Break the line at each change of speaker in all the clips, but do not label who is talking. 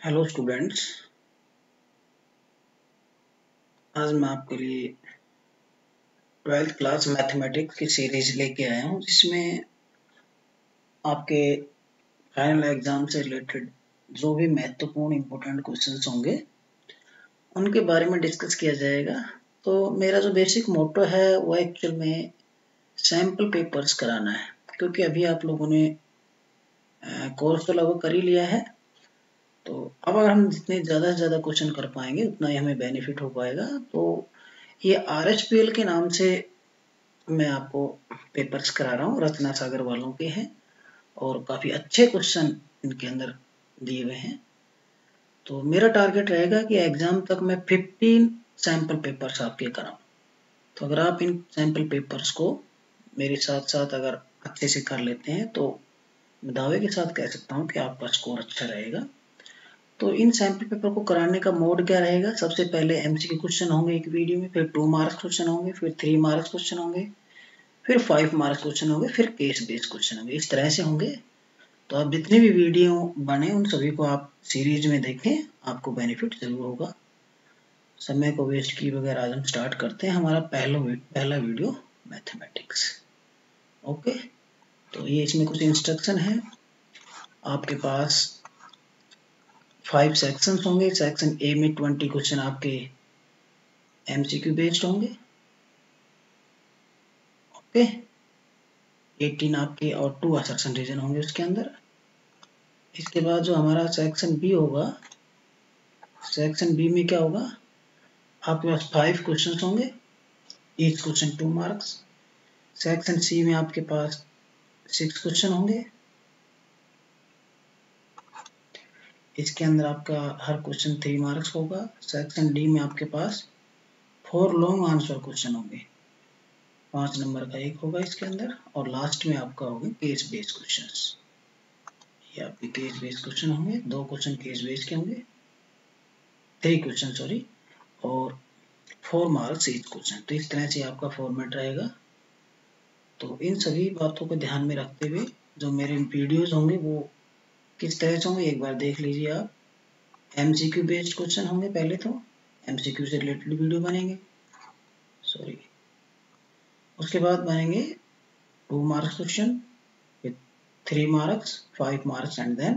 Hello students आज मैं आपके लिए ट्वेल्थ क्लास मैथमेटिक्स की सीरीज़ लेके आया हूँ, जिसमें आपके फाइनल एग्ज़ाम से रिलेटेड जो भी महत्वपूर्ण इम्पोर्टेंट क्वेश्चंस होंगे, उनके बारे में डिस्कस किया जाएगा। तो मेरा जो बेसिक मोटो है, वो एक्चुअल में सैंपल पेपर्स कराना है, क्योंकि अभी आप लोगों ने कोर्स तो लगभग कर ही लिया है। तो अब अगर हम जितने ज़्यादा से ज़्यादा क्वेश्चन कर पाएँगे, उतना ही हमें बेनिफिट हो पाएगा। तो ये आर के नाम से मैं आपको पेपर्स करा रहा हूँ रत्ना सागर वालों के हैं और काफ़ी अच्छे क्वेश्चन इनके अंदर दिए हुए हैं। तो मेरा टारगेट रहेगा कि एग्ज़ाम तक मैं 15 सैंपल पेपर्स आपके कराऊँ। तो अगर आप इन सैंपल पेपर्स को मेरे साथ साथ अगर अच्छे से कर लेते हैं तो दावे के साथ कह सकता हूँ कि आपका स्कोर अच्छा रहेगा। तो इन सैंपल पेपर को कराने का मोड क्या रहेगा? सबसे पहले एमसीक्यू क्वेश्चन होंगे एक वीडियो में, फिर टू मार्क्स क्वेश्चन होंगे, फिर थ्री मार्क्स क्वेश्चन होंगे, फिर फाइव मार्क्स क्वेश्चन होंगे, फिर केस बेस्ड क्वेश्चन होंगे। इस तरह से होंगे। तो आप जितने भी वीडियो बने, उन सभी को आप सीरीज़ में देखें, आपको बेनिफिट ज़रूर होगा। समय को वेस्ट की बगैर आज हम स्टार्ट करते हैं हमारा पहला पहला वीडियो मैथमेटिक्स ओके तो ये इसमें कुछ इंस्ट्रक्शन है। आपके पास फाइव सेक्शन होंगे सेक्शन ए में ट्वेंटी क्वेश्चन आपके एमसीक्यू बेस्ड होंगे। ओके एटीन आपके और टू असर्शन रीजन होंगे उसके अंदर। इसके बाद जो हमारा सेक्शन बी होगा सेक्शन बी में क्या होगा? आपके पास फाइव क्वेश्चन होंगे each question two marks section C में आपके पास सिक्स क्वेश्चन होंगे। इसके अंदर आपका हर क्वेश्चन थ्री मार्क्स होगा। सेक्शन डी में आपके पास फोर लॉन्ग आंसर क्वेश्चन होंगे। पाँच नंबर का एक होगा इसके अंदर और लास्ट में आपका होगा केस बेस्ड क्वेश्चन ये आपके केस बेस्ड क्वेश्चन होंगे। दो क्वेश्चन केस बेस्ड के होंगे। थ्री क्वेश्चन सॉरी और फोर मार्क्स ईच क्वेश्चन तो इस तरह से आपका फॉर्मेट रहेगा। तो इन सभी बातों को ध्यान में रखते हुए जो मेरे वीडियोज़ होंगे वो किस तरह से होंगे, एक बार देख लीजिए आप। एमसीक्यू बेस्ड क्वेश्चन होंगे पहले तो। एमसीक्यू से रिलेटेड वीडियो बनेंगे। सॉरी उसके बाद बनेंगे two marks question three marks five marks and then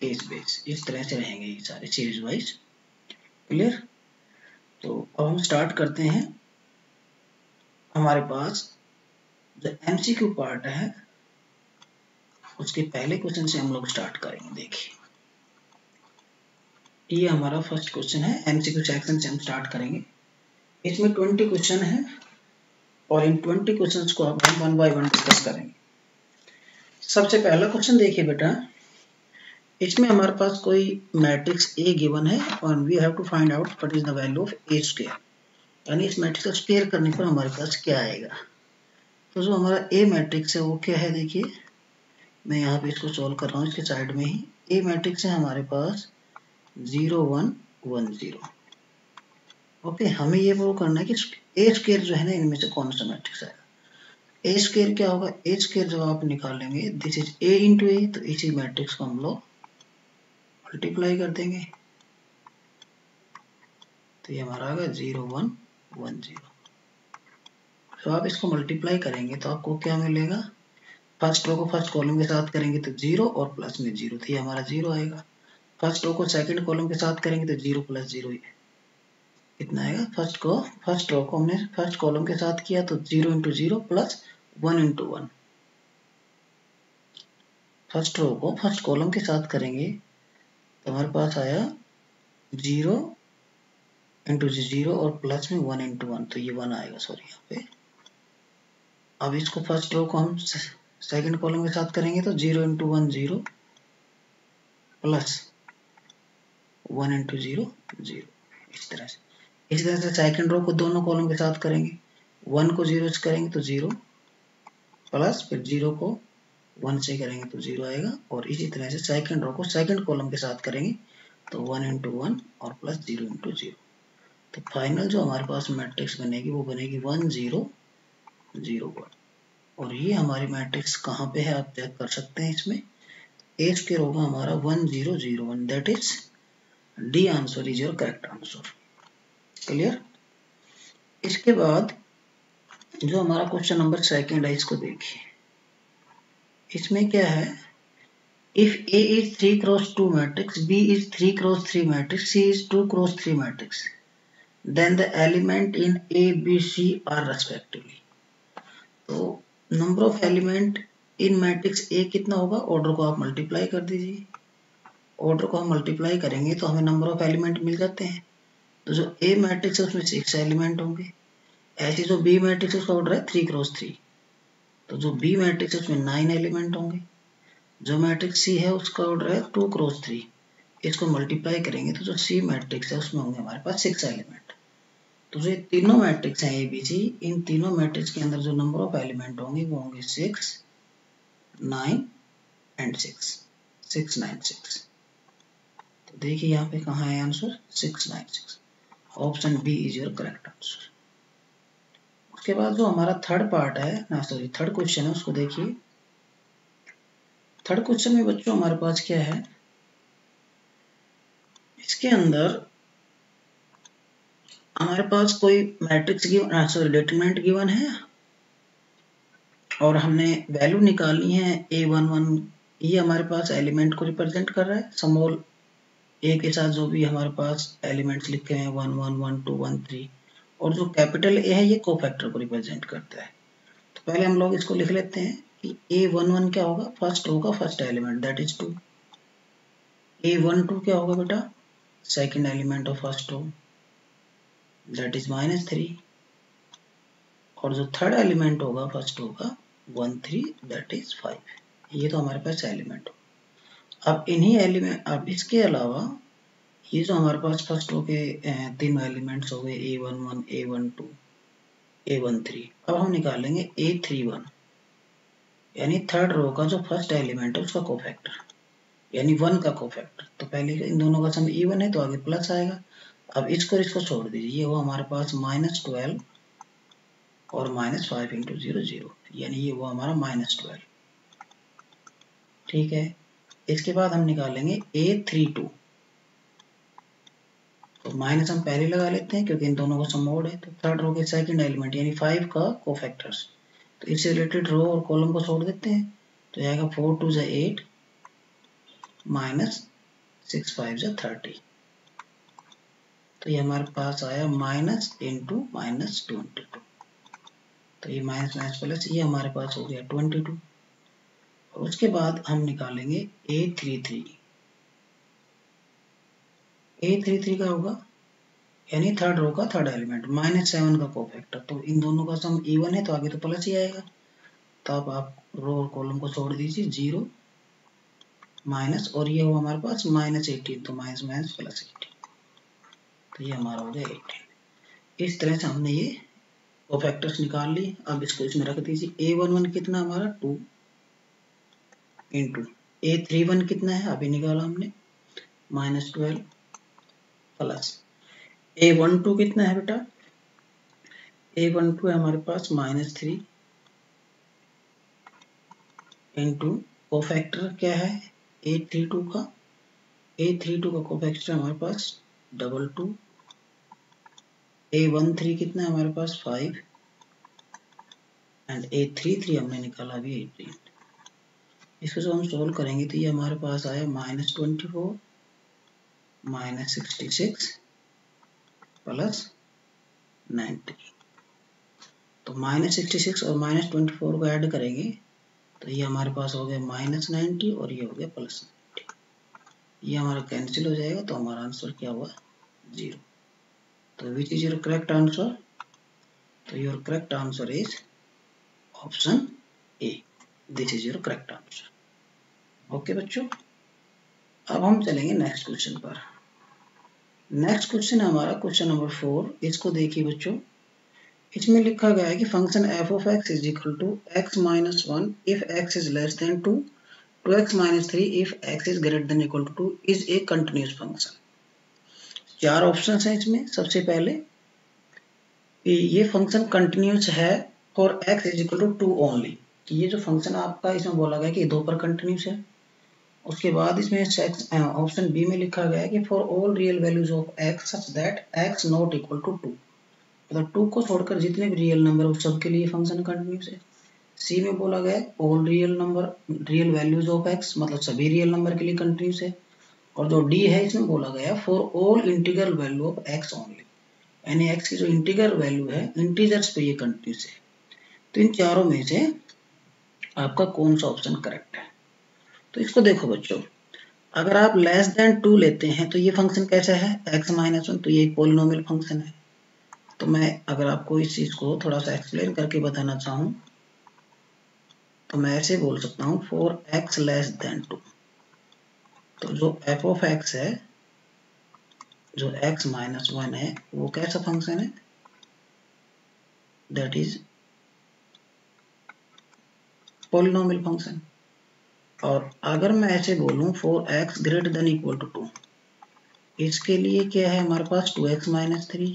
case base इस तरह से रहेंगे ये सारे सीरीज़ वाइज क्लियर तो अब हम स्टार्ट करते हैं। हमारे पास जो एमसीक्यू पार्ट है। उसके पहले क्वेश्चन से हम लोग स्टार्ट करेंगे, देखिए। ये हमारा फ़र्स्ट क्वेश्चन है एमसीक्यू सेक्शन से हम स्टार्ट करेंगे। इसमें ट्वेंटी क्वेश्चन है और इन ट्वेंटी क्वेश्चन को अब हम वन बाय वन डिस्कस करेंगे। सबसे पहला क्वेश्चन देखिए बेटा। इसमें हमारे पास कोई मैट्रिक्स ए गिवन है और we have to find out what is the value of A square यानी इस मैट्रिक्स को स्क्वायर करने पर हमारे पास क्या आएगा? तो जो हमारा ए मैट्रिक्स है, वो क्या है, देखिए। मैं यहाँ पे इसको सॉल्व कर रहा हूँ, इसके साइड में ही। ए मैट्रिक्स है हमारे पास zero one one zero okay हमें ये प्रूव करना है कि ए स्केयर जो है ना, इनमें से कौन सा मैट्रिक्स आएगा? ए स्केयर क्या होगा? ए स्केयर जब आप निकालेंगे this is A into A तो इसी मैट्रिक्स को हम लोग मल्टीप्लाई कर देंगे। तो ये हमारा आ गया ज़ीरो वन वन ज़ीरो तो आप इसको मल्टीप्लाई करेंगे तो आपको क्या मिलेगा? फ़र्स्ट रो को फ़र्स्ट कॉलम के साथ करेंगे तो ज़ीरो और प्लस में ज़ीरो तो ये हमारा ज़ीरो आएगा। फ़र्स्ट रो को सेकंड कॉलम के साथ करेंगे तो ज़ीरो प्लस ज़ीरो कितना आएगा। फ़र्स्ट को, फ़र्स्ट रो को हमने फ़र्स्ट कॉलम के साथ किया तो zero into zero plus one into one. First row को फ़र्स्ट कॉलम के साथ करेंगे तो हमारे पास आया ज़ीरो इंटू ज़ीरो और प्लस में वन इंटू वन तो ये वन आएगा सॉरी यहाँ पे। अब इसको फ़र्स्ट रो को हम सेकंड कॉलम के साथ करेंगे तो zero into one zero plus one into zero zero इस तरह से। इस तरह से सेकंड रो को दोनों कॉलम के साथ करेंगे। वन को ज़ीरो से करेंगे तो ज़ीरो प्लस फिर ज़ीरो को वन से करेंगे तो ज़ीरो आएगा। और इसी तरह से सेकंड रो को सेकंड कॉलम के साथ करेंगे तो वन इंटू वन और प्लस ज़ीरो इंटू ज़ीरो तो फाइनल जो हमारे पास मैट्रिक्स बनेगी वो बनेगी वन ज़ीरो ज़ीरो वन और ये हमारी मैट्रिक्स कहाँ पे है आप चेक कर सकते हैं इसमें। ए स्क्र होगा हमारा one zero zero one that is the answer is your correct answer clear इसके बाद जो हमारा क्वेश्चन नंबर सेकंड है, इसको देखिए। इसमें क्या है? If A is three cross two matrix B is three cross three matrix C is two cross three matrix then the element in A B C are respectively तो number of element in matrix A कितना होगा? Order को आप multiply कर दीजिए। Order को हम multiply करेंगे तो हमें नंबर ऑफ़ एलिमेंट मिल जाते हैं। तो जो ए मैट्रिक्स है, उसमें सिक्स एलिमेंट होंगे। ऐसी जो बी मैट्रिक्स उसका ऑर्डर है थ्री क्रॉस थ्री तो जो बी मैट्रिक्स है, उसमें नाइन एलिमेंट होंगे। जो मैट्रिक्स सी है, उसका ऑर्डर है टू क्रॉस थ्री इसको मल्टीप्लाई करेंगे तो जो सी मैट्रिक्स है, उसमें होंगे हमारे पास सिक्स एलिमेंट तो जो तीनों मैट्रिक्स हैं ए बी सी इन तीनों मैट्रिक्स के अंदर जो नंबर ऑफ़ एलिमेंट होंगे, वो होंगे six nine and six six nine six तो देखिए यहाँ पे कहाँ है answer six nine six option B is your correct answer उसके बाद जो हमारा थर्ड पार्ट है सॉरी थर्ड क्वेश्चन है, उसको देखिए। थर्ड क्वेश्चन में बच्चों हमारे पास क्या है? इसके अंदर हमारे पास कोई matrix given sorry determinant given है, और हमने वैल्यू निकालनी है ए वन वन ये हमारे पास एलिमेंट को रिप्रेजेंट कर रहा है। समोल ए के साथ जो भी हमारे पास एलिमेंट्स लिखे हैं one one one two one three और जो कैपिटल ए है, ये को फैक्टर को रिप्रेजेंट करता है। तो पहले हम लोग इसको लिख लेते हैं कि ए वन वन क्या होगा? फ़र्स्ट होगा first element that is two A one two क्या होगा बेटा? Second element of first row that is minus three और जो थर्ड एलिमेंट होगा फ़र्स्ट होगा one three that is five ये तो हमारे पास एलिमेंट हो। अब इन्हीं एलिमेंट अब इसके अलावा, ये जो हमारे पास फ़र्स्ट हो गए तीन एलिमेंट्स हो गए A one one A one two A one three अब हम निकालेंगे ए थ्री वन यानी थर्ड रो का जो फ़र्स्ट एलिमेंट है, उसका कोफैक्टर यानी वन का कोफैक्टर तो पहले इन दोनों का सम इवन है तो आगे प्लस आएगा। अब इसको इसको छोड़ दीजिए। ये वो हमारे पास माइनस ट्वेल्व और minus five into zero zero यानी ये वो हमारा माइनस ट्वेल्व ठीक है? इसके बाद हम निकालेंगे ए थ्री टू तो माइनस हम पहले लगा लेते हैं क्योंकि इन दोनों का सम मोड है। तो थर्ड रो के सेकंड एलिमेंट यानी फाइव का कोफैक्टर्स तो इससे रिलेटेड रो और कॉलम को छोड़ देते हैं। तो आएगा फोर टू जो एट माइनस सिक्स फाइव जो थर्टी तो ये हमारे पास आया minus into minus twenty two तो ये माइनस माइनस प्लस ये हमारे पास हो गया ट्वेंटी टू और उसके बाद हम निकालेंगे A three three A three three का होगा, यानी थर्ड रो का थर्ड एलिमेंट माइनस सेवन का कोफैक्टर तो इन दोनों का सम इवन है तो आगे तो प्लस ही आएगा. तो अब आप रो और कॉलम को छोड़ दीजिए ज़ीरो माइनस और ये हो हमारे पास माइनस एटीन तो माइनस माइनस प्लस एटीन तो ये हमारा हो गया एटीन इस तरह से हमने ये कोफैक्टर्स निकाल ली अब इसको इसमें रख दीजिए। ए वन वन कितना हमारा? Two into A three one कितना है? अभी निकाला हमने। Minus twelve plus A one two कितना है बेटा? ए वन टू है हमारे पास। माइनस थ्री इंटू कोफैक्टर क्या है? ए थ्री टू का। ए थ्री टू का कोफैक्टर हमारे पास। Double two. A one three कितना है हमारे पास? Five. And A three three हमने निकाला अभी एटीन इसको जो हम सोल्व करेंगे तो ये हमारे पास आया minus twenty four, minus sixty six, plus ninety तो माइनस सिक्सटी सिक्स और माइनस ट्वेंटी फोर को ऐड करेंगे तो ये हमारे पास हो गया माइनस नाइन्टी और ये हो गया प्लस नाइन्टी ये हमारा कैंसिल हो जाएगा तो हमारा आंसर क्या हुआ? ज़ीरो तो which is your correct answer तो your correct answer is option A this is your correct answer okay बच्चों? अब हम चलेंगे नेक्स्ट क्वेश्चन पर. नेक्स्ट क्वेश्चन हमारा क्वेश्चन नंबर फोर इसको देखिए बच्चों. इसमें लिखा गया है कि function F of X is equal to X minus one if X is less than two two X minus three if X is greater than equal to two is a continuous function चार option हैं इसमें, सबसे पहले ये function continuous है for X is equal to two only ये जो function आपका इसमें बोला गया कि दो पर कंटिन्यूस है, उसके बाद इसमें ऑप्शन बी में लिखा गया है कि for all real values of X such that X not equal to two मतलब टू को छोड़कर जितने भी रियल नंबर उस सबके लिए फ़ंक्शन कंटिन्यूस है। सी में बोला गया all real number real values of X मतलब सभी रियल नंबर के लिए कंटिन्यूस है। और जो डी है, इसमें बोला गया for all integral value of X only यानी एक्स की जो इंटीग्रल वैल्यू है इंटीजर्स पे ये कंटिन्यूस है। तो इन चारों में से आपका कौन सा ऑप्शन करेक्ट है? तो इसको देखो बच्चों, अगर आप लेस देन टू लेते हैं तो ये फ़ंक्शन कैसा है? एक्स माइनस वन तो ये एक पोलिनोमियल फ़ंक्शन है। तो मैं अगर आपको इस चीज़ को थोड़ा सा एक्सप्लेन करके बताना चाहूँ तो मैं ऐसे बोल सकता हूँ for X less than two तो जो एफ़ ऑफ़ एक्स है, जो एक्स माइनस वन है, वो कैसा फ़ंक्शन है? दैट इज़ पोलिनोमियल फ़ंक्शन और अगर मैं ऐसे बोलूँ for X greater than equal to two इसके लिए क्या है हमारे पास? टू एक्स माइनस थ्री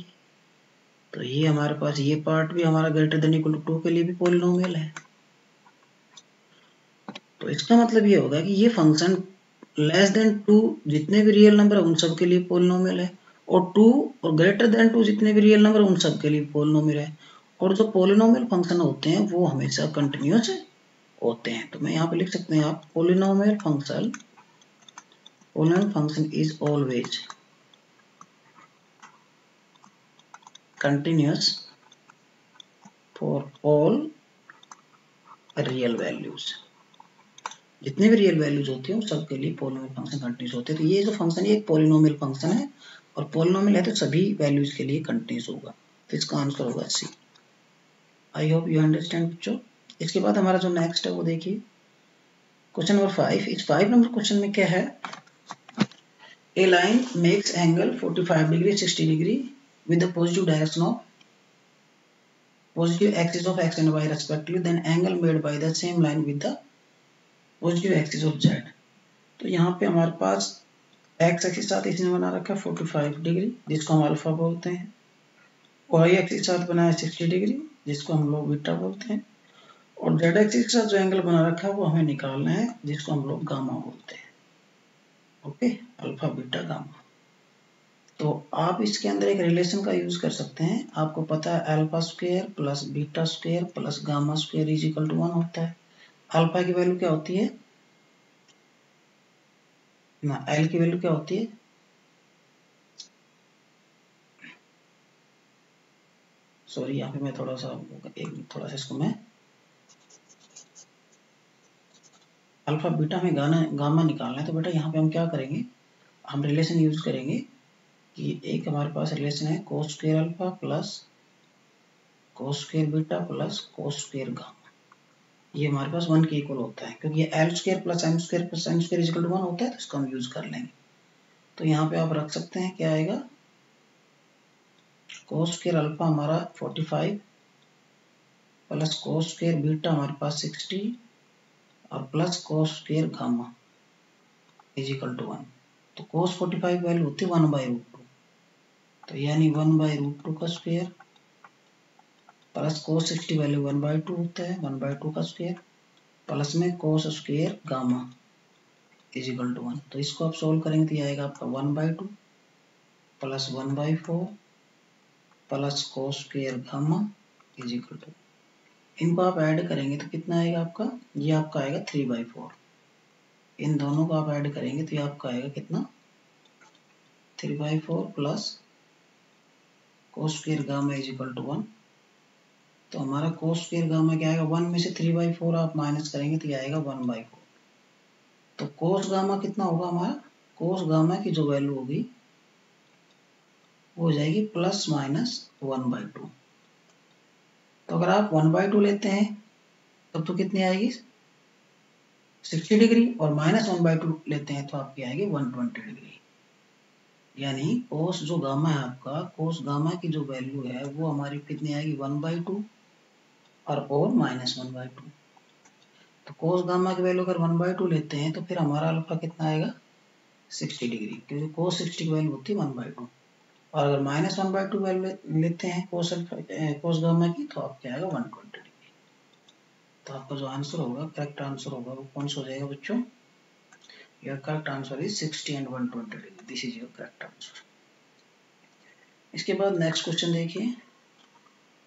तो ये हमारे पास, ये पार्ट भी हमारा greater than equal to two के लिए भी पोलिनोमियल है। तो इसका मतलब ये होगा कि ये फ़ंक्शन लेस देन टू जितने भी रियल नंबर है उन सब के लिए पोलिनोमियल है, और टू और ग्रेटर देन टू जितने भी रियल नंबर उन सब के लिए पोलिनोमियल है। और जो पोलिनोमियल फ़ंक्शन होते हैं, वो हमेशा कंटिन्यूस होते हैं। तो मैं यहाँ पे लिख सकते हैं आप polynomial function polynomial function is always continuous for all real values जितने भी रियल वैल्यूज़ होती हैं सबके लिए पोलिनोमियल फ़ंक्शन कंटिन्यूस होते हैं। तो ये जो फ़ंक्शन है एक पोलिनोमियल फ़ंक्शन है और पोलिनोमियल है तो सभी वैल्यूज़ के लिए कंटिन्यूस होगा। तो इसका आंसर होगा C I hope you understand बच्चों। इसके बाद हमारा जो नेक्स्ट है, वो देखिए। क्वेश्चन नंबर फाइव इस फाइव नंबर क्वेश्चन में क्या है? A line makes angle 45 degree 60 degree with the positive direction of positive axis of x and y respectively, then angle made by the same line with the positive axis of Z तो यहाँ पे हमारे पास x axis साथ इसने बना रखा है 45 degree, जिसको हम अल्फ़ा बोलते हैं। वाई एक्सिस साथ बनाया 60 डिग्री, जिसको हम लोग बीटा बोलते हैं। और जेड एक्सिस के साथ जो एंगल बना रखा है, वो हमें निकालना है, जिसको हम लोग गामा बोलते हैं। Okay alpha, beta, gamma. तो आप इसके अंदर एक रिलेशन का यूज़ कर सकते हैं। आपको पता है alpha square plus beta square plus gamma square is equal to one होता है। अल्फ़ा की वैल्यू क्या होती है? ना एल की वैल्यू क्या होती है? सॉरी यहाँ पे मैं थोड़ा सा, एक थोड़ा सा इसको मैं अल्फ़ा बीटा में गाना गामा निकालना है तो बेटा यहाँ पे हम क्या करेंगे? हम रिलेशन यूज़ करेंगे कि एक हमारे पास रिलेशन है cos square alpha plus cos square beta plus cos square gamma ये हमारे पास वन के इक्वल होता है। क्योंकि ये L square plus M square plus M square is equal to one होता है तो इसको हम यूज़ कर लेंगे। तो यहाँ पे आप रख सकते हैं, क्या आएगा? कोस स्क्र अल्फ़ा हमारा 45 प्लस कोस स्क्र बीटा हमारे पास 60 और plus cos square gamma is equal to one तो कोस 45 वैल्यू होती है वन बाई रूट टू तो यानी वन बाई रूट टू का square plus cos sixty value one by two होता है, वन बाई टू का स्क्वेयर प्लस में cos square gamma is equal to one तो इसको आप सोल्व करेंगे तो ये आएगा आपका one by two, plus one by four, plus cos square gamma is equal to इनको आप ऐड करेंगे तो कितना आएगा आपका? ये आपका आएगा थ्री बाई फोर इन दोनों को आप ऐड करेंगे तो ये आपका आएगा कितना? Three by four plus cos square gamma is equal to one तो हमारा कोस स्क्र गामा क्या आएगा? वन में से थ्री बाई फोर आप माइनस करेंगे तो ये आएगा वन बाई फोर तो कोस गामा कितना होगा हमारा? कोस गामा की जो वैल्यू होगी, वो हो जाएगी plus minus one by two तो अगर आप वन बाई टू लेते हैं, तब तो कितनी आएगी? सिक्सटी डिग्री और माइनस वन बाई टू लेते हैं तो आपकी आएगी वन ट्वेंटी डिग्री यानी कोस जो गामा है आपका कोस गामा की जो वैल्यू है, वो हमारी कितनी आएगी? वन बाई टू और और माइनस वन बाई टू। तो कोस गामा की वैल्यू अगर वन बाई टू लेते हैं तो फिर हमारा अल्फ़ा कितना आएगा? सिक्सटी डिग्री क्योंकि कोस सिक्सटी की वैल्यू होती है वन बाई टू। और अगर minus one by two value लेते हैं कोस अल्फ़ा कोस गामा की तो आपके आएगा वन ट्वेंटी डिग्री तो आपका जो आंसर होगा करेक्ट आंसर होगा, वो कौन सा हो जाएगा बच्चों? Your correct answer is 60 and 120 degree this is your correct answer इसके बाद नेक्स्ट क्वेश्चन देखिए।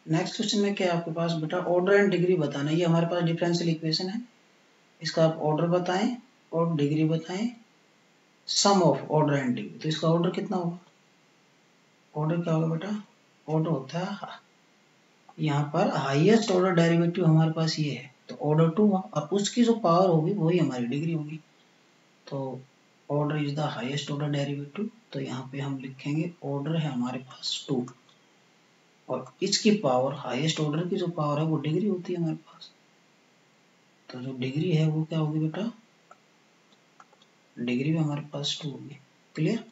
नेक्स्ट क्वेश्चन में क्या आपके पास? बेटा ऑर्डर एंड डिग्री बताना। ये हमारे पास डिफरेंशियल इक्वेशन है। इसका आप ऑर्डर बताएँ और डिग्री बताएँ। Sum of order and degree तो इसका ऑर्डर कितना होगा? ऑर्डर क्या होगा बेटा? ऑर्डर होता है यहाँ पर हाईएस्ट ऑर्डर डेरिवेटिव हमारे पास ये है। तो ऑर्डर टू और उसकी जो पावर होगी, वही हमारी डिग्री होगी। तो order is the highest order derivative तो यहाँ पे हम लिखेंगे ऑर्डर है हमारे पास टू और इसकी पावर हाईएस्ट ऑर्डर की जो पावर है, वो डिग्री होती है हमारे पास। तो जो डिग्री है, वो क्या होगी बेटा? डिग्री भी हमारे पास टू होगी। क्लियर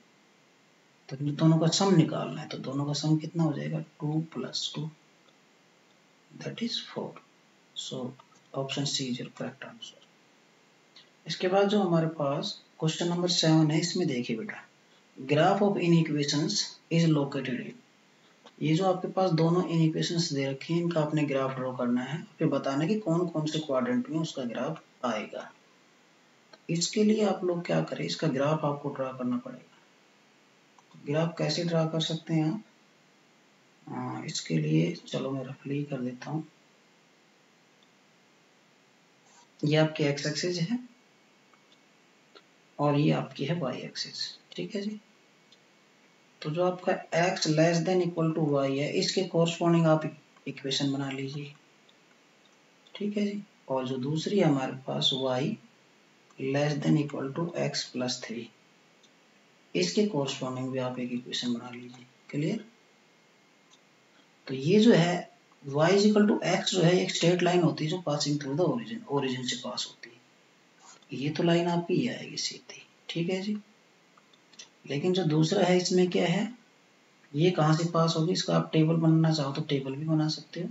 तो दोनों का सम निकालना है तो दोनों का सम कितना हो जाएगा? Two plus two that is four so option C is your correct answer इसके बाद जो हमारे पास क्वेश्चन नंबर सेवन है, इसमें देखिए बेटा। Graph of inequations is located in ये जो आपके पास दोनों इन इक्वेशंस दे रखे हैं, इनका आपने ग्राफ ड्रॉ करना है, फिर बताना कि कौन कौन से क्वाड्रेंट में उसका ग्राफ आएगा। तो इसके लिए आप लोग क्या करें, इसका ग्राफ आपको ड्रा करना पड़ेगा। ग्राफ कैसे ड्रा कर सकते हैं आप? इसके लिए, चलो मैं रफली कर देता हूँ। ये आपकी एक्स एक्सिस है और ये आपकी है वाई एक्सिस ठीक है जी? तो जो आपका x less than equal to y है, इसके कोरस्पॉन्डिंग आप इक्वेशन बना लीजिए। ठीक है जी? और जो दूसरी है हमारे पास y less than equal to x plus three इसके कोरस्पॉन्डिंग भी आप एक इक्वेशन बना लीजिए। क्लियर तो ये जो है, y is equal to x जो है एक स्ट्रेट लाइन होती है जो passing through the origin origin से पास होती है। ये तो लाइन आपकी आएगी सीधी। ठीक है जी? लेकिन जो दूसरा है, इसमें क्या है? ये कहाँ से पास होगी? इसका आप टेबल बनाना चाहो तो टेबल भी बना सकते हो।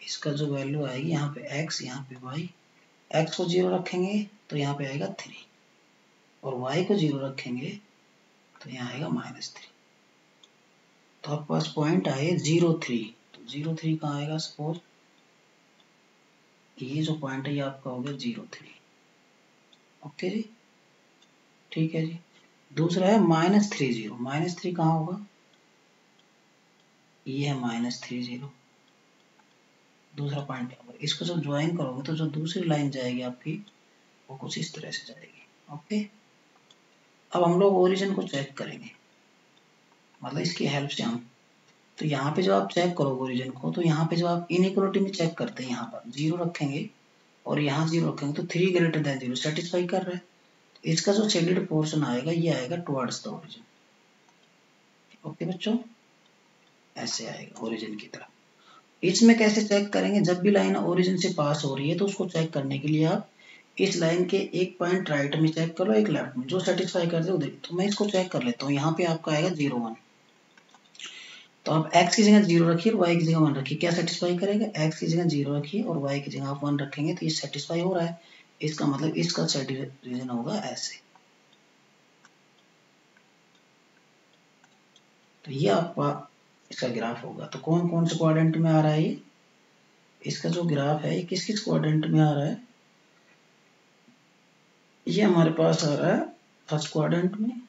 इसका जो वैल्यू आएगी यहाँ पे x, यहाँ पे y x को ज़ीरो रखेंगे तो यहाँ पे आएगा थ्री और y को ज़ीरो रखेंगे तो यहाँ आएगा माइनस थ्री तो आपके पास पॉइंट आए ज़ीरो थ्री तो ज़ीरो थ्री कहाँ आएगा? सपोज़ ये जो पॉइंट है, ये आपका हो गया ज़ीरो थ्री ओके जी? ठीक है जी। दूसरा है minus three zero. Minus three कहाँ होगा? ये है माइनस थ्री ज़ीरो। दूसरा पॉइंट इसको जब ज्वाइन करोगे तो जो दूसरी लाइन जाएगी आपकी, वो कुछ इस तरह से जाएगी। ओके अब हम लोग ओरिजिन को चेक करेंगे। मतलब इसकी हेल्प से हम। तो यहाँ पे जब आप चेक करोगे ओरिजिन को तो यहाँ पे जब आप इनइक्वलिटी में चेक करते हैं यहाँ पर, ज़ीरो रखेंगे और यहाँ ज़ीरो रखेंगे तो three greater than zero satisfy कर रहे हैं। इसका जो शेडेड पोर्शन आएगा, ये आएगा टुवर्ड्स द ओरिजिन ओके बच्चों? ऐसे आएगा ओरिजिन की तरफ़ इसमें कैसे चेक करेंगे? जब भी लाइन ओरिजिन से पास हो रही है तो उसको चेक करने के लिए आप इस लाइन के एक पॉइंट राइट में चेक करो, एक लेफ़्ट में. जो सेटिस्फाई कर दे उधर तो मैं इसको चेक कर लेता हूँ. यहाँ पे आपका आएगा ज़ीरो वन तो आप x की जगह ज़ीरो रखिए और y की जगह वन रखिए. क्या सेटिस्फाई करेगा? x की जगह ज़ीरो रखिए और y की जगह आप वन रखेंगे तो ये सेटिस्फाई हो रहा है. इसका मतलब इसका सेट रीजन होगा ऐसे। तो ये आपका इसका ग्राफ होगा। तो कौन कौन से क्वाड्रेंट में आ रहा है ये? इसका जो ग्राफ है, ये किस किस क्वाड्रेंट में आ रहा है? ये हमारे पास आ रहा है फ़र्स्ट क्वाड्रेंट में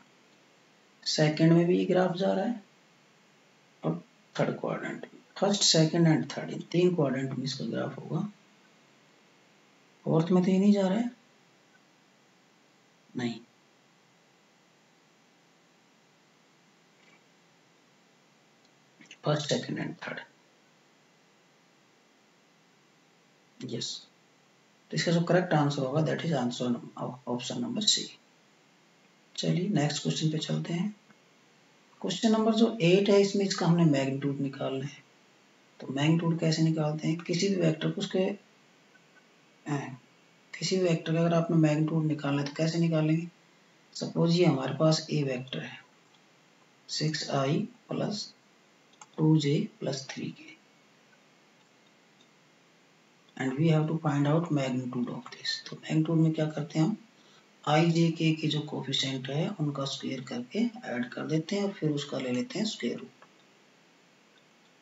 सेकंड में भी ये ग्राफ जा रहा है, और थर्ड क्वाड्रेंट में। फ़र्स्ट सेकंड एंड थर्ड इन तीन क्वाड्रेंट में इसका ग्राफ होगा। फोर्थ में तो ये नहीं जा रहा है? नहीं। First second and third yes तो इसका जो करेक्ट आंसर होगा that is answer option number C चलिए नेक्स्ट क्वेश्चन पे चलते हैं। क्वेश्चन नंबर जो एट है इसमें इसका हमने मैग्नीट्यूड निकालना है। तो मैग्नीट्यूड कैसे निकालते हैं? किसी भी वेक्टर को उसके किसी भी वेक्टर का अगर आपने मैग्नीट्यूड निकालना है तो कैसे निकालेंगे? सपोज़ ये हमारे पास ए वेक्टर है। Six i plus two j plus three k and we have to find out magnitude of this तो मैग्नीट्यूड में क्या करते हैं हम? आई जे के के जो कोफिशिएंट है, उनका स्क्वायर करके ऐड कर देते हैं और फिर उसका ले लेते हैं स्क्वायर रूट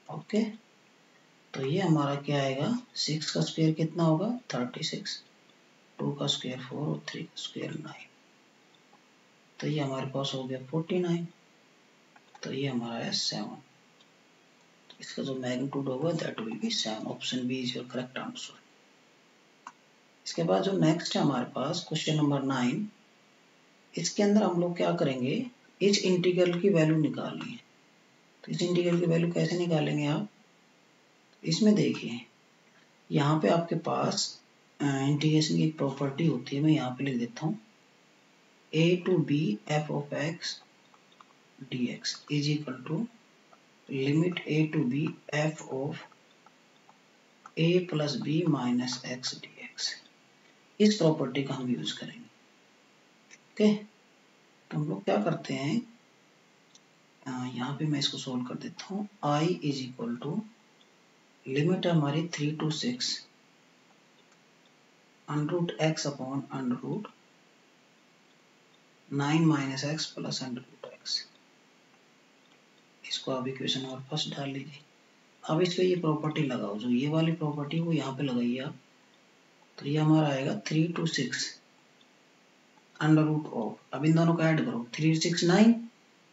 ओके तो ये हमारा क्या आएगा? सिक्स का स्क्वायर कितना होगा? थर्टी सिक्स टू का स्क्वायर फोर और थ्री का स्क्वायर नाइन तो ये हमारे पास हो गया फोर्टी नाइन तो ये हमारा है सेवन तो इसका जो मैग्नीट्यूड होगा that will be seven option B is your correct answer इसके बाद जो नेक्स्ट है हमारे पास क्वेश्चन नंबर नाइन इसके अंदर हम लोग क्या करेंगे? इस इंटीग्रल की वैल्यू निकालनी है. तो इस इंटीग्रल की वैल्यू कैसे निकालेंगे आप? इसमें देखिए, यहाँ पे आपके पास इंटीग्रेशन की एक प्रॉपर्टी होती है, मैं यहाँ पे लिख देता हूँ। A to b f of x d x is is to limit a to b f of a plus b minus x d x इस प्रॉपर्टी का हम यूज़ करेंगे। ओके तो हम लोग क्या करते हैं? यहाँ पे मैं इसको सोल्व कर देता हूँ। I is equal to limit हमारी three two six under root x upon under root nine minus x plus under root x इसको आप इक्वेशन नंबर फ़र्स्ट डाल लीजिए। अब इस पे ये प्रॉपर्टी लगाओ। जो ये वाली प्रॉपर्टी वो यहाँ पे लगाइए आप। तो ये हमारा आएगा three two six under root of अब इन दोनों को ऐड करो। थ्री सिक्स नाइन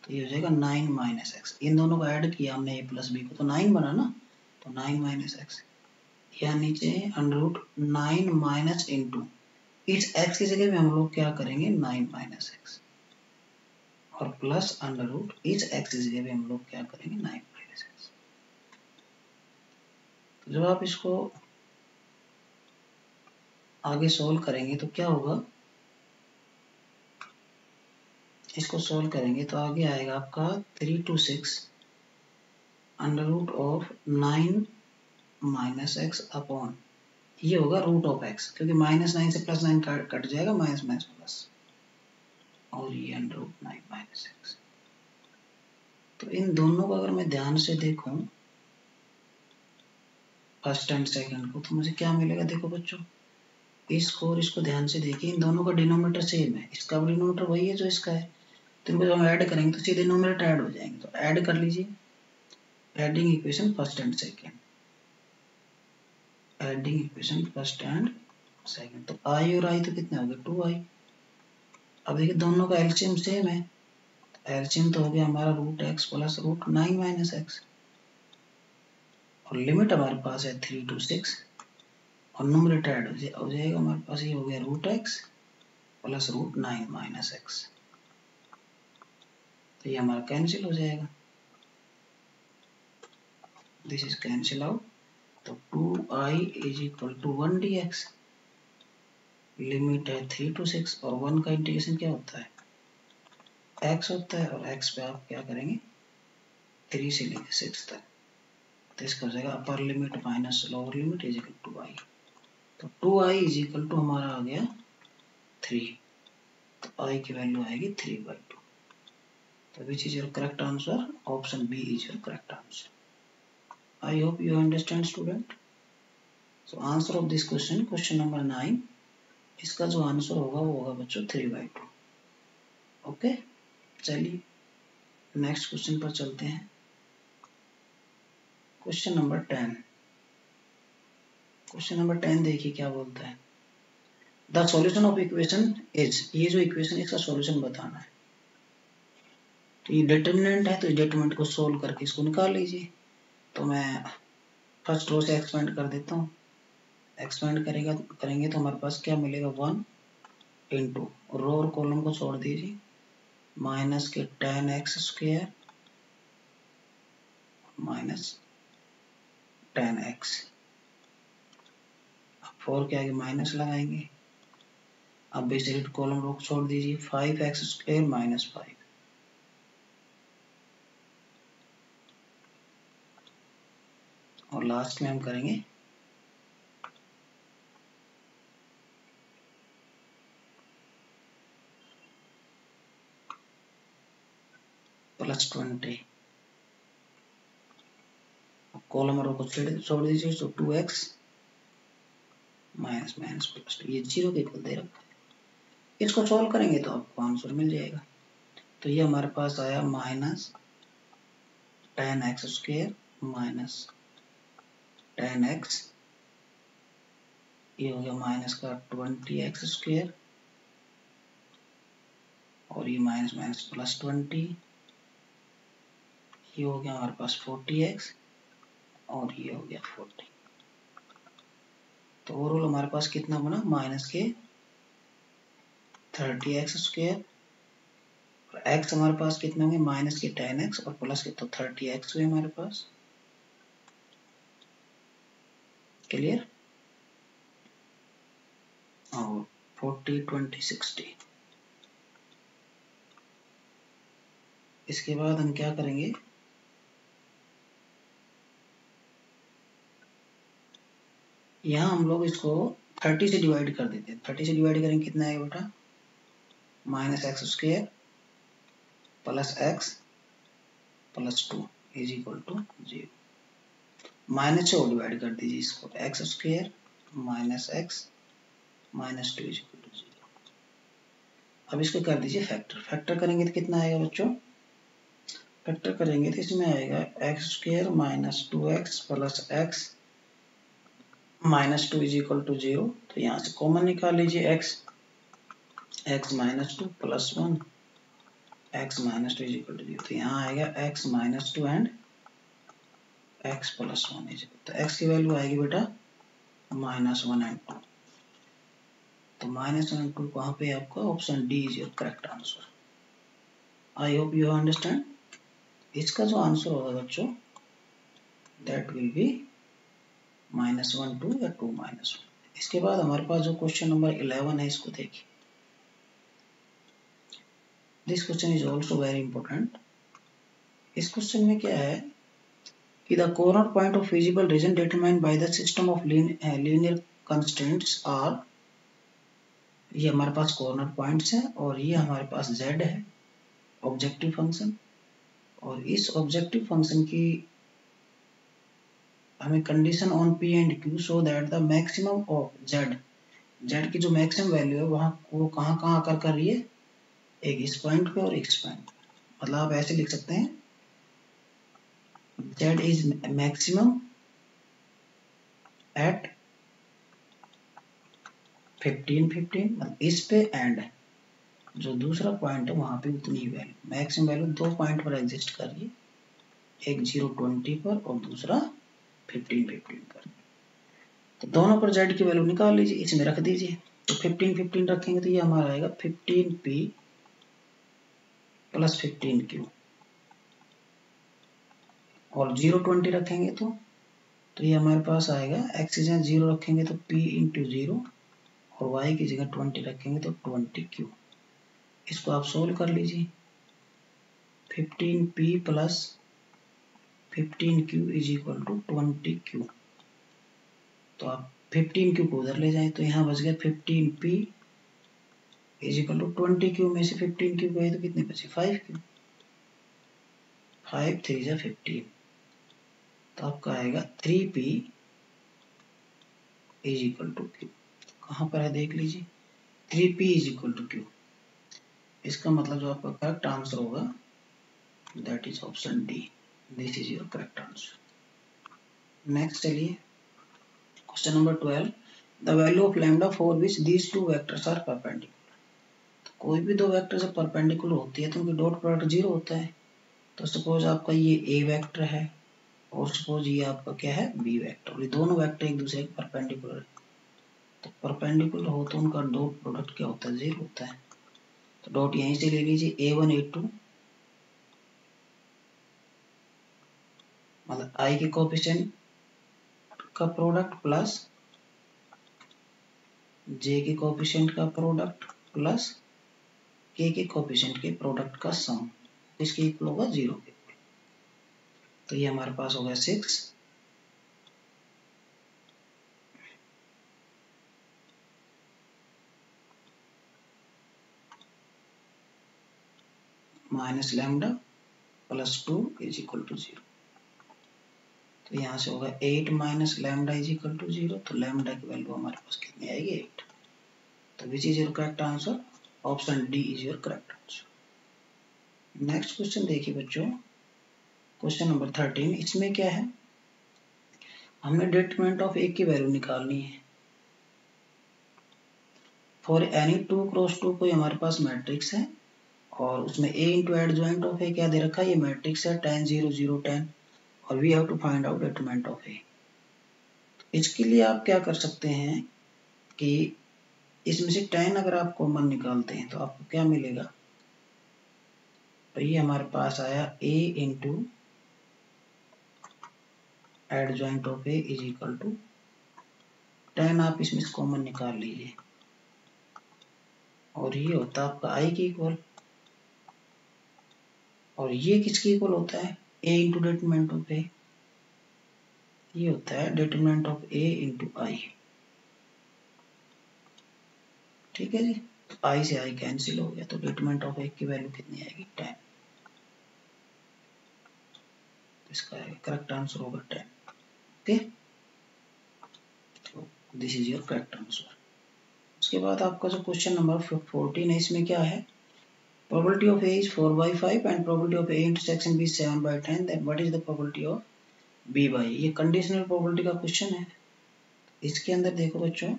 तो ये हो जाएगा नाइन माइनस एक्स इन दोनों को ऐड किया हमने ए प्लस बी को। तो नाइन बना ना? तो नाइन माइनस एक्स यहाँ नीचे under root nine minus into इस x की जगह में हम लोग क्या करेंगे? नाइन माइनस एक्स और प्लस अंडर रूट इस x की जगह में हम लोग क्या करेंगे? नाइन माइनस एक्स तो जब आप इसको आगे सोल्व करेंगे तो क्या होगा? इसको सोल्व करेंगे तो आगे आएगा आपका three two six under root of nine minus x upon ये होगा रूट ऑफ़ एक्स क्योंकि माइनस नाइन से प्लस नाइन कट जाएगा माइनस माइनस प्लस और ये under root nine minus x तो इन दोनों को अगर मैं ध्यान से देखूँ फ़र्स्ट एंड सेकंड को तो मुझे क्या मिलेगा देखो बच्चों? इसको और इसको ध्यान से देखिए, इन दोनों का डिनोमीटर सेम है। इसका डिनोमीटर वही है जो इसका है। तो इनको जब हम ऐड करेंगे तो सीधे डिनोमीटर ऐड हो जाएँगे। तो ऐड कर लीजिए। Adding equation first and second adding equation first and second तो आई और आई तो कितने हो गए टू आई अब देखिए, दोनों का एल्शियम सेम है। एल्शियम तो हो गया हमारा root x plus root nine minus x और लिमिट हमारे पास है थ्री टू सिक्स और ऐड हो जाएगा हमारे पास, ये हो गया root x plus root nine minus x तो ये हमारा कैंसिल हो जाएगा। दिस इज़ कैंसिल आउट तो two I is equal to x limit है थ्री टू सिक्स और वन का इंटीग्रेशन क्या होता है? एक्स होता है और एक्स पे आप क्या करेंगे? थ्री से लेकर सिक्स तक। तो इसका हो जाएगा upper limit minus lower limit is equal to I तो two I is equal to हमारा आ गया थ्री तो आई की वैल्यू आएगी थ्री बाई टू तो which is your correct answer option B is your correct answer I hope you understand student. So answer of this question, question number nine. इसका जो answer होगा वो होगा बच्चों थ्री बाई टू ओके चलिए next question पर चलते हैं. Question number ten question number ten देखिए क्या बोलता है. The solution of equation is ये जो इक्वेशन इसका सॉल्यूशन बताना है. तो ये डिटर्मिनेंट है तो डिटर्मिनेंट को सोल्व करके इसको निकाल लीजिए. तो मैं फ़र्स्ट रो से एक्सपेंड कर देता हूँ। एक्सपेंड करेगा, करेंगे तो हमारे पास क्या मिलेगा? वन इंटू रो और कॉलम को छोड़ दीजिए। माइनस के ten x square minus ten x अब फोर के आगे माइनस लगाएँगे। अब बेसिकली कॉलम रो छोड़ दीजिए। Five x square minus five और लास्ट में हम करेंगे। प्लस ट्वेंटी कॉलम रो को छोड़ दीजिए तो two x minus minus plus two ये ज़ीरो के इक्वल दे रखा है। इसको सॉल्व करेंगे तो आपको आंसर मिल जाएगा। तो ये हमारे पास आया minus ten x square minus ten x ये हो गया माइनस का ट्वेंटी एक्स स्क्वेयर, और ये माइनस माइनस प्लस ट्वेंटी ये हो गया हमारे पास फोर्टी एक्स, और ये हो गया फोर्टी तो ओवरऑल हमारे पास कितना बना? माइनस के थर्टी एक्स स्क्वेयर। एक्स हमारे पास कितने होंगे? माइनस के टेन एक्स, और प्लस के तो थर्टी एक्स हुए हमारे पास। क्लियर और फोर्टी ट्वेंटी सिक्सटी इसके बाद हम क्या करेंगे? यहाँ हम लोग इसको थर्टी से डिवाइड कर देते हैं। थर्टी से डिवाइड करेंगे, कितना है बेटा? Minus x square plus x plus two is equal to zero minus से डिवाइड कर दीजिए इसको। X square minus x minus two is equal to zero अब इसको कर दीजिए फैक्टर फैक्टर करेंगे तो कितना आएगा बच्चों? फैक्टर करेंगे तो इसमें आएगा x square minus two x plus x minus two is equal to zero तो यहाँ से कॉमन निकाल लीजिए x x minus two plus one x minus two is equal to zero तो यहाँ आएगा x minus two and x plus one is तो x की वैल्यू आएगी बेटा माइनस वन एंड टू तो माइनस वन एंड टू कहाँ पे आपका option D is your correct answer I hope you understand इसका जो आंसर होगा बच्चों that will be minus one two या टू माइनस वन इसके बाद हमारे पास जो क्वेश्चन नंबर इलेवन है, इसको देखिए। This question is also very important इस क्वेश्चन में क्या है? कि the corner point of feasible region determined by the system of linear constants are ये हमारे पास कॉर्नर पॉइंट्स है और ये हमारे पास z है ऑब्जेक्टिव फ़ंक्शन और इस ऑब्जेक्टिव फ़ंक्शन की हमें condition on p and q so that the maximum of z z की जो मैक्सिमम वैल्यू है, वहाँ वो कहाँ कहाँ आकर कर रही है? एक इस पॉइंट पे और इस पॉइंट मतलब आप ऐसे लिख सकते हैं z is maximum at fifteen fifteen मतलब इस पे एंड जो दूसरा पॉइंट है, वहाँ पे उतनी वैल्यू मैक्सिमम वैल्यू दो पॉइंट पर एग्जिस्ट कर रही है एक ज़ीरो ट्वेंटी पर और दूसरा फिफ्टीन फिफ्टीन पर। तो दोनों पर जेड की वैल्यू निकाल लीजिए, इसमें रख दीजिए। तो फिफ्टीन फिफ्टीन रखेंगे तो ये हमारा आएगा fifteen p plus fifteen q और ज़ीरो ट्वेंटी रखेंगे तो तो ये हमारे पास आएगा। एक्स की जगह ज़ीरो रखेंगे तो पी इंटू ज़ीरो और वाई की जगह ट्वेंटी रखेंगे तो ट्वेंटी क्यू इसको आप सोल्व कर लीजिए। Fifteen p plus fifteen q is equal to twenty q तो आप फिफ्टीन क्यू को उधर ले जाए तो यहाँ बच गया fifteen p is equal to twenty q में से फिफ्टीन क्यू गए तो कितने बचे? फाइव क्यू फाइव थ्री जा फिफ्टीन तो आपका आएगा three p is equal to q कहाँ पर है देख लीजिए? Three p is equal to q इसका मतलब जो आपका करेक्ट आंसर होगा that is option D this is your correct answer next चलिए। Question number twelve the value of lambda for which these two vectors are perpendicular तो कोई भी दो वेक्टर जब परपेंडिकुलर होती है तो उनकी डॉट प्रोडक्ट ज़ीरो होता है। तो सपोज़ आपका ये ए वेक्टर है और सपोज़ ये आपका क्या है? बी वेक्टर ये दोनों वेक्टर एक दूसरे के परपेंडिकुलर तो परपेंडिकुलर हो तो उनका डॉट प्रोडक्ट क्या होता है? ज़ीरो होता है। तो डॉट यहीं से ले लीजिए ए वन ए टू मतलब आई के कोफिशिएंट का प्रोडक्ट प्लस जे के कोफिशिएंट का प्रोडक्ट प्लस के के कोफिशिएंट के प्रोडक्ट का सम इसके इक्वल होगा ज़ीरो के। तो ये हमारे पास हो गया six minus lambda plus two is equal to zero. तो यहाँ से होगा eight minus lambda is equal to zero तो लैमडा की वैल्यू हमारे पास कितनी आएगी? एट तो which is your correct answer option D is your correct answer next question देखिए बच्चों। क्वेश्चन नंबर थर्टीन इसमें क्या है? हमने डिटरमिनेंट ऑफ़ ए की वैल्यू निकालनी है। For any two cross two कोई हमारे पास मैट्रिक्स है, और उसमें A into adjoint of A क्या दे रखा है? ये मैट्रिक्स है टेन ज़ीरो ज़ीरो टेन और we have to find out determinant of A इसके लिए आप क्या कर सकते हैं कि इसमें से टेन अगर आप कॉमन निकालते हैं तो आपको क्या मिलेगा? तो ये हमारे पास आया A into adjoint of A is equal to ten आप इसमें कॉमन निकाल लीजिए। और ये होता है आपका आई के इक्वल और ये किसके इक्वल होता है? A into determinant of A ये होता है determinant of A into I ठीक है जी? तो आई से आई कैंसिल हो गया तो डिटरमिनेंट ऑफ़ ए की वैल्यू कितनी आएगी? टेन इसका करेक्ट आंसर होगा ten okay? This is your correct answer उसके बाद आपका जो क्वेश्चन नंबर 14 है, इसमें क्या है? Probability of A is 4 by five and probability of A intersection B 7 by ten that what is the probability of B by ये conditional probability का क्वेश्चन है। इसके अंदर देखो बच्चों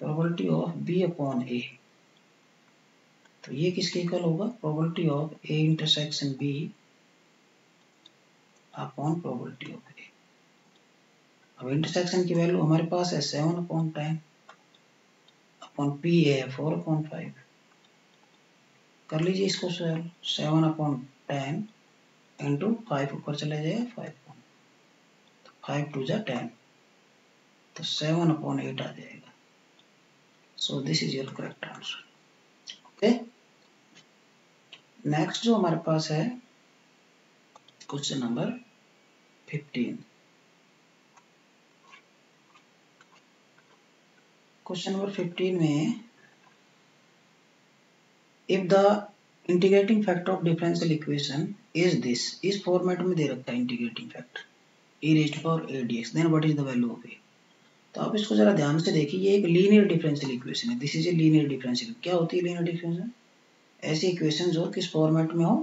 probability of B upon A तो ये किसके इक्वल होगा? Probability of A intersection B upon probability of अब इंटरसेक्शन की वैल्यू हमारे पास है seven upon ten upon p है फोर अपॉन फाइव कर लीजिए इसको sir seven upon ten into five ऊपर चले जाए फाइव तो फाइव टू जा टेन तो सेवन अपॉन एट आ जाएगा. So this is your correct answer okay next जो हमारे पास है question number fifteen question number fifteen में if the integrating factor of differential equation is this इस फॉर्मेट में दे रखा है integrating factor e raised power a d x then what is the value of a तो आप इसको जरा ध्यान से देखिए, ये एक लीनियर डिफरेंशियल इक्वेशन है this is a linear differential क्या होती है लीनियर डिफरेंशियल ऐसी इक्वेशन जो किस फॉर्मेट में हो?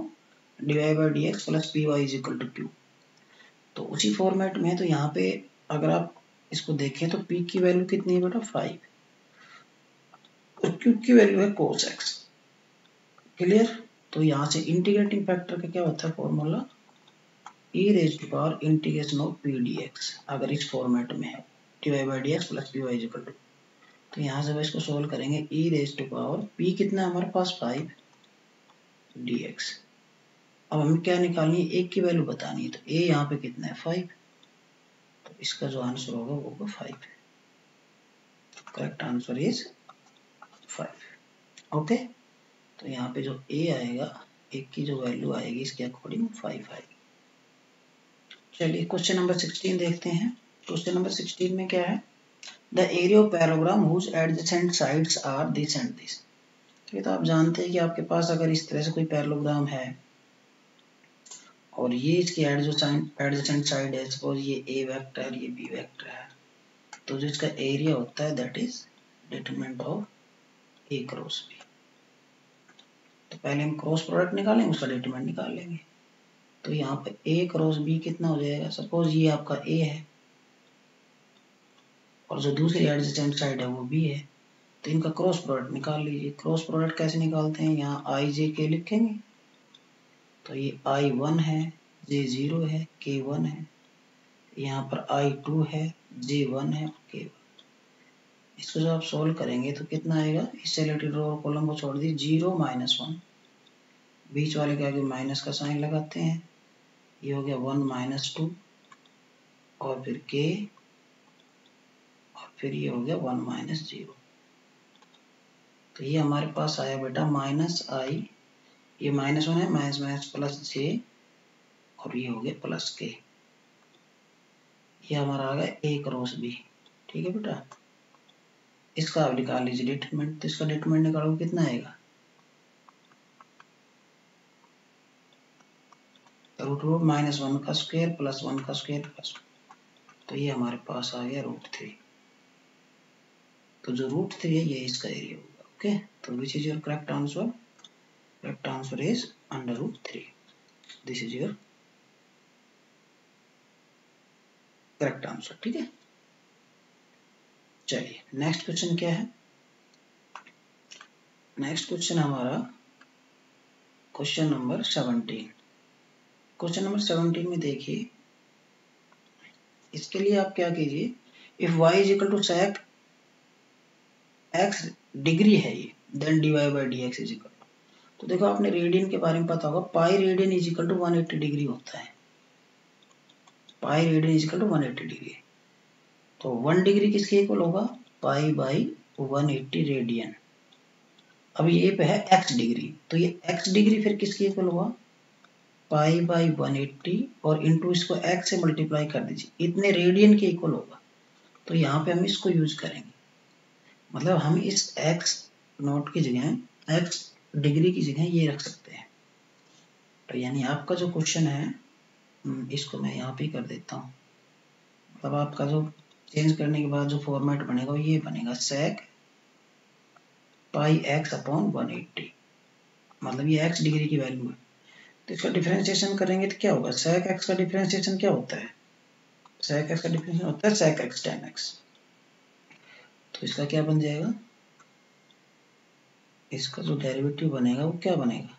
D y by d x plus p y is तो उसी फॉर्मेट में तो यहाँ पे अगर आप इसको देखें तो पी की वैल्यू कितनी है बेटा? फाइव और क्यू की वैल्यू है कोस एक्स क्लियर तो यहाँ से इंटीग्रेटिंग फैक्टर का क्या होता है formula e raise to power integration of p d x अगर इस फॉर्मेट में है। D y by d x plus p y two तो यहाँ से इसको सोल्व करेंगे e raise to power p कितना है हमारे पास? फाइव डी एक्स अब हमें क्या निकालनी है? एक की वैल्यू बतानी है तो ए यहाँ पे कितना है? फाइव तो इसका जो आंसर होगा वो होगा five correct answer is okay तो यहाँ पे जो ए आएगा एक की जो वैल्यू आएगी, इसके अकॉर्डिंग फाइव आएगी। चलिए क्वेश्चन नंबर सिक्सटीन देखते हैं। क्वेश्चन नंबर सिक्सटीन में क्या है? The area of parallelogram whose adjacent sides are this and this ये तो आप जानते हैं कि आपके पास अगर इस तरह से कोई पैरोग्राम है, और ये इसकी एडजेसेंट साइड है सपोज़ ये ए वेक्टर ये बी वेक्टर है तो जो इसका एरिया होता है that is determinant of a cross b तो पहले हम क्रॉस प्रोडक्ट निकालेंगे उसका डिटरमिनेंट निकाल लेंगे। तो यहाँ पे ए क्रॉस बी कितना हो जाएगा? सपोज़ ये आपका ए है और जो दूसरी एडजेसेंट साइड है, वो बी है। तो इनका क्रॉस प्रोडक्ट निकाल लीजिए। क्रॉस प्रोडक्ट कैसे निकालते हैं? यहाँ आई जे के लिखेंगे। तो ये आई वन है जे ज़ीरो है के वन है। यहाँ पर आई टू है जे वन है के वन इसको जब आप सोल्व करेंगे तो कितना आएगा? इससे रिलेटेड रो और कॉलम को छोड़ दी ज़ीरो माइनस वन बीच वाले के आगे माइनस का साइन लगाते हैं। ये हो गया वन माइनस टू और फिर के और फिर ये हो गया वन माइनस ज़ीरो तो ये हमारे पास आया बेटा माइनस आई ये माइनस वन है माइनस माइनस प्लस जे और ये हो गया प्लस के ये हमारा आ गया एक क्रॉस बी ठीक है बेटा? इसका आप निकाल लीजिए डिटरमेंट तो इसका डिटरमेंट निकालो कितना आएगा? रूट रूट माइनस वन का स्क्वायर प्लस वन का स्क्वायर प्लस तो ये हमारे पास आ गया रूट थ्री तो जो रूट थ्री है, ये इसका एरिया होगा ओके तो which is your correct answer correct answer is under root three this is your correct answer ठीक है? चलिए नेक्स्ट क्वेश्चन क्या है? नेक्स्ट क्वेश्चन हमारा question number seventeen question number seventeen में देखिए। इसके लिए आप क्या कीजिए if y is equal to sec x degree है ये then d y by d x is equal तो देखो, आपने रेडियन के बारे में पता होगा pi radian is equal to one eighty degree होता है। Pi radian is equal to one eighty degree तो वन डिग्री किसके इक्वल होगा? Pi by one eighty radian अब ये पे है एक्स डिग्री तो ये एक्स डिग्री फिर किसके इक्वल होगा? पाई बाई वन एट्टी और इंटू इसको एक्स से मल्टीप्लाई कर दीजिए। इतने रेडियन के इक्वल होगा। तो यहाँ पे हम इसको यूज़ करेंगे। मतलब हम इस एक्स नोट की जगह एक्स डिग्री की जगह ये रख सकते हैं। तो यानी आपका जो क्वेश्चन है हम्म, इसको मैं यहाँ पे कर देता हूँ। मतलब आपका जो चेंज करने के बाद जो फॉर्मेट बनेगा वो ये बनेगा sec pi x upon one मतलब ये एक्स डिग्री की वैल्यू है। तो इसका डिफ्रेंसिएशन करेंगे तो क्या होगा? सेक एक्स का डिफ्रेंसिएशन क्या होता है? सेक एक्स का डिफ्रेंसिएशन होता है सेक एक्स टेन एक्स तो इसका क्या बन जाएगा? इसका जो डेरिवेटिव बनेगा वो क्या बनेगा?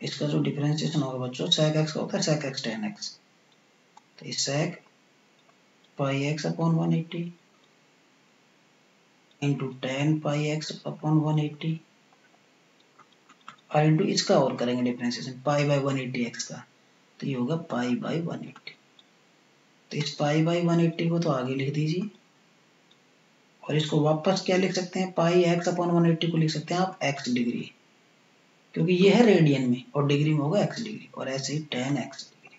इसका जो डिफरेंशिएशन होगा बच्चों सेक एक्स का होता है सेक एक्स टेन एक्स तो इस x upon one eighty into ten pi x upon one eighty और इंटू इसका और करेंगे differentiation pi by one eighty x का। तो ये होगा पाई बाई वन एट्टी तो इस पाई बाई वन एट्टी को तो आगे लिख दीजिए। और इसको वापस क्या लिख सकते हैं? Pi x upon one eighty को लिख सकते हैं आप एक्स डिग्री क्योंकि ये है रेडियन में, और डिग्री में होगा एक्स डिग्री और ऐसे ही टेन एक्स डिग्री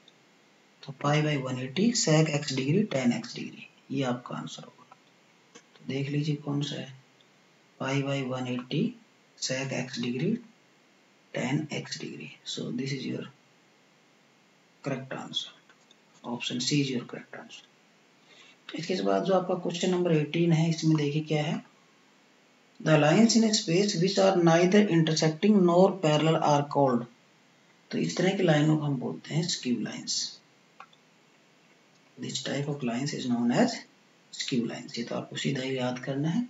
तो pi by one eighty sec x degree ten x degree ये आपका आंसर होगा। तो देख लीजिए कौन सा है। Pi by one eighty sec x degree ten x degree so this is your correct answer option c is your correct answer इसके बाद जो आपका क्वेश्चन नंबर 18 है, इसमें देखिए क्या है। The lines in space which are neither intersecting nor parallel are called तो इस तरह की लाइनों को हम बोलते हैं skew lines this type of lines is known as skew lines ये तो आपको सीधा ही याद करना है।